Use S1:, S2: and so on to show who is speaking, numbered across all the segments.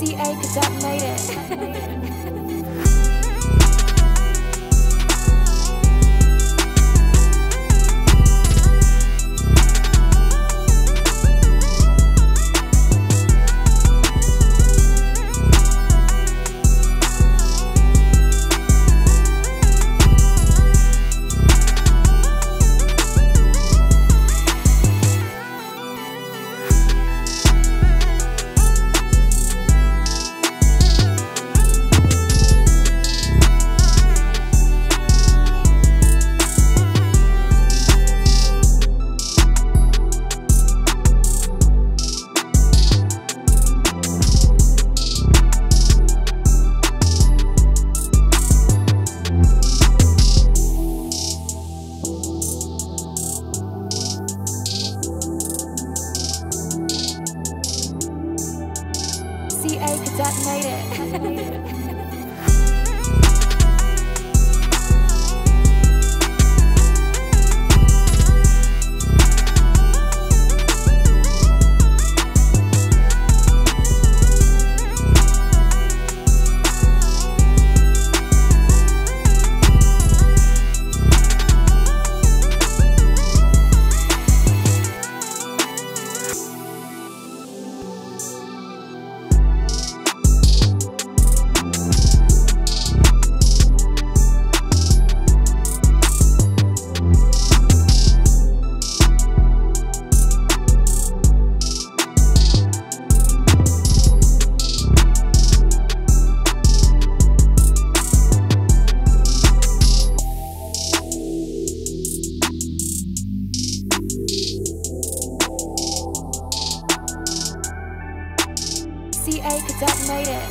S1: CA, cause I made it. CA Cadet made it. CA Cadet made it.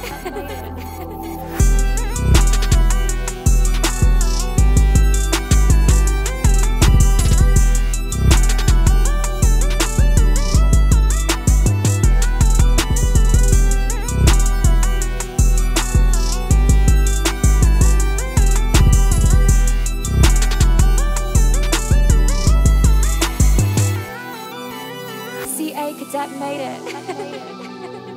S1: CA Cadet made it.